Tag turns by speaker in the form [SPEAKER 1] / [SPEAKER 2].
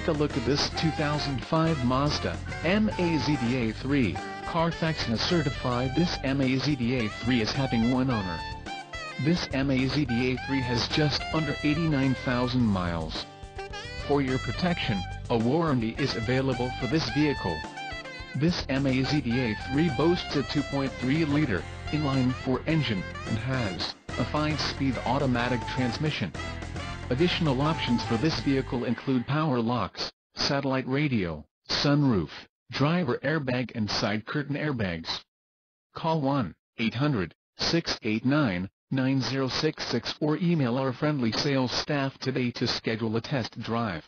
[SPEAKER 1] take a look at this 2005 Mazda MAZDA3. Carfax has certified this MAZDA3 as having one owner. This MAZDA3 has just under 89,000 miles. For your protection, a warranty is available for this vehicle. This MAZDA3 boasts a 2.3-liter, inline-4 engine, and has a 5-speed automatic transmission. Additional options for this vehicle include power locks, satellite radio, sunroof, driver airbag and side curtain airbags. Call 1-800-689-9066 or email our friendly sales staff today to schedule a test drive.